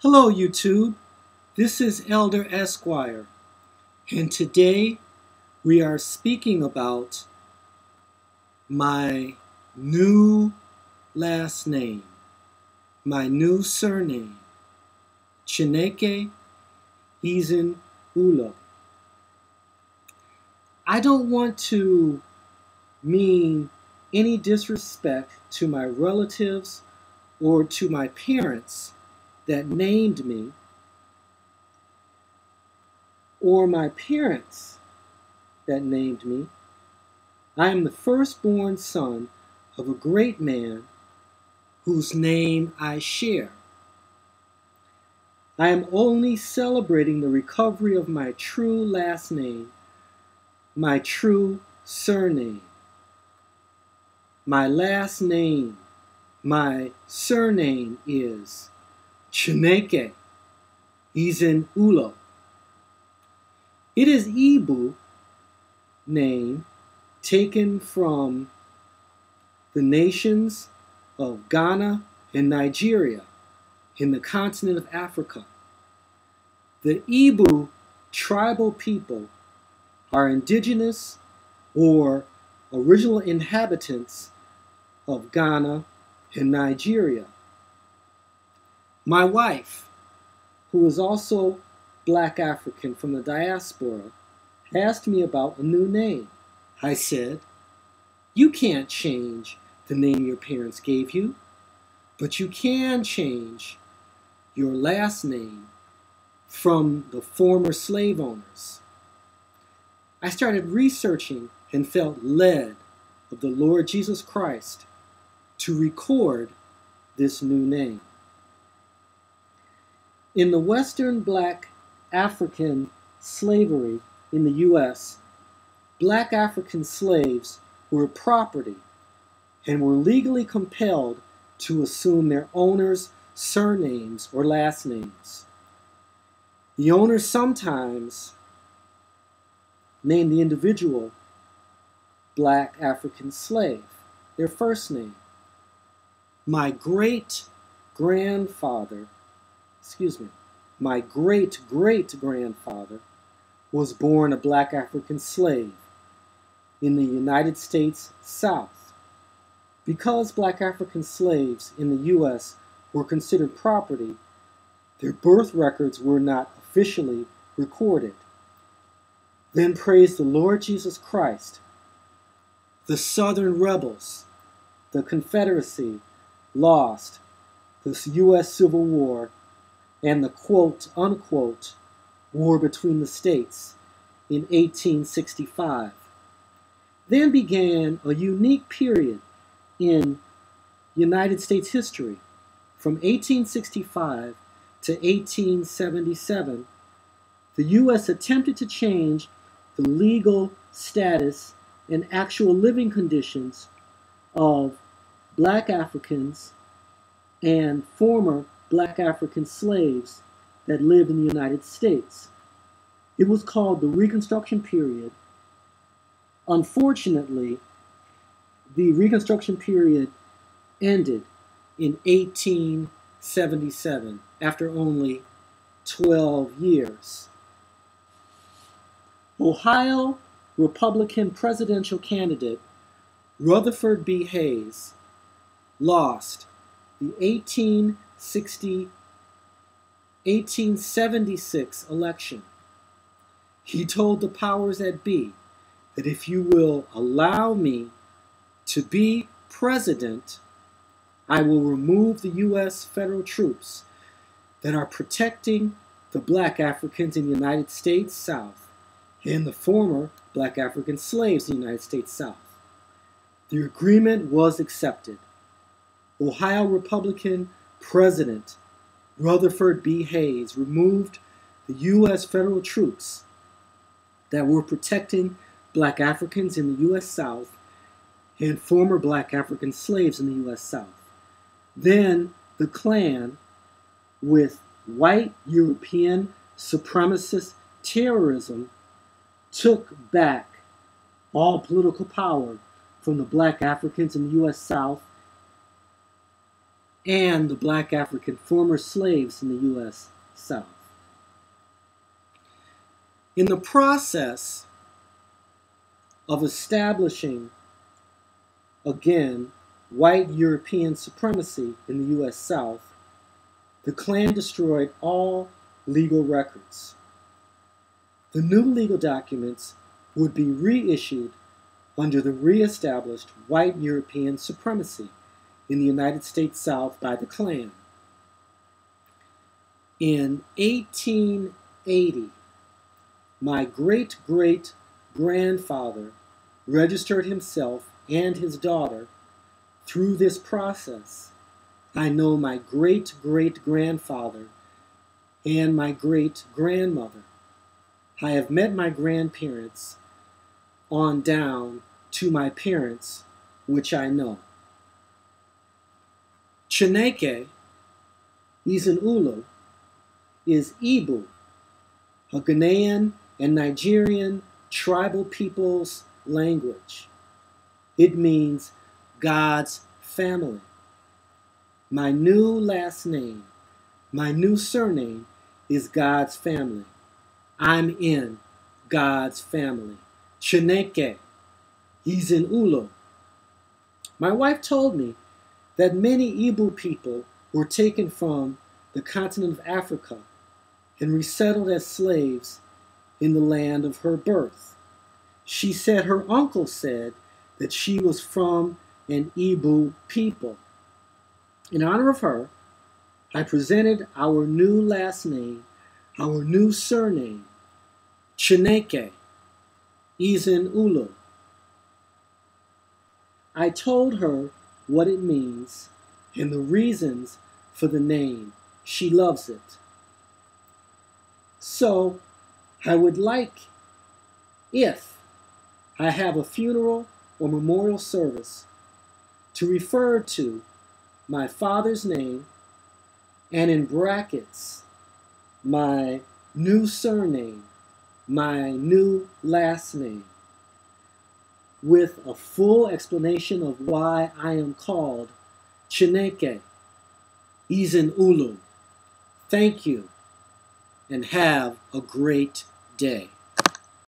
Hello, YouTube. This is Elder Esquire, and today we are speaking about my new last name, my new surname, Chineke Izin Ula. I don't want to mean any disrespect to my relatives or to my parents that named me or my parents that named me. I am the firstborn son of a great man whose name I share. I am only celebrating the recovery of my true last name, my true surname. My last name, my surname is Chineke Izin Ulo. It is Igbo name taken from the nations of Ghana and Nigeria in the continent of Africa. The Igbo tribal people are indigenous or original inhabitants of Ghana and Nigeria. My wife, who is also black African from the diaspora, asked me about a new name. I said, You can't change the name your parents gave you, but you can change your last name from the former slave owners. I started researching and felt led of the Lord Jesus Christ to record this new name. In the Western black African slavery in the U.S., black African slaves were property and were legally compelled to assume their owners' surnames or last names. The owners sometimes named the individual black African slave their first name. My great grandfather excuse me, my great great grandfather was born a black African slave in the United States South. Because black African slaves in the U.S. were considered property, their birth records were not officially recorded. Then praise the Lord Jesus Christ. The Southern rebels, the Confederacy, lost the U.S. Civil War and the quote unquote war between the states in 1865. Then began a unique period in United States history from 1865 to 1877. The U.S. attempted to change the legal status and actual living conditions of black Africans and former black African slaves that lived in the United States. It was called the Reconstruction period. Unfortunately, the Reconstruction period ended in 1877 after only 12 years. Ohio Republican presidential candidate Rutherford B. Hayes lost the 18 60, 1876 election. He told the powers that be that if you will allow me to be president, I will remove the U.S. federal troops that are protecting the black Africans in the United States South and the former black African slaves in the United States South. The agreement was accepted. Ohio Republican President Rutherford B. Hayes removed the U.S. federal troops that were protecting black Africans in the U.S. South and former black African slaves in the U.S. South. Then the Klan, with white European supremacist terrorism, took back all political power from the black Africans in the U.S. South and the black African former slaves in the U.S. South. In the process of establishing, again, white European supremacy in the U.S. South, the Klan destroyed all legal records. The new legal documents would be reissued under the reestablished white European supremacy in the United States South by the Klan. In 1880, my great great grandfather registered himself and his daughter through this process. I know my great great grandfather and my great grandmother. I have met my grandparents on down to my parents, which I know. Chineke, Ulu, is Igbo, a Ghanaian and Nigerian tribal people's language. It means God's family. My new last name, my new surname is God's family. I'm in God's family. Chineke, he's Ulo. My wife told me that many Igbo people were taken from the continent of Africa and resettled as slaves in the land of her birth. She said her uncle said that she was from an Igbo people. In honor of her, I presented our new last name, our new surname, Chineke, Ezinulo. I told her what it means and the reasons for the name. She loves it. So, I would like, if I have a funeral or memorial service, to refer to my father's name and in brackets my new surname, my new last name, with a full explanation of why I am called Chineke Ezinulo. Thank you and have a great day.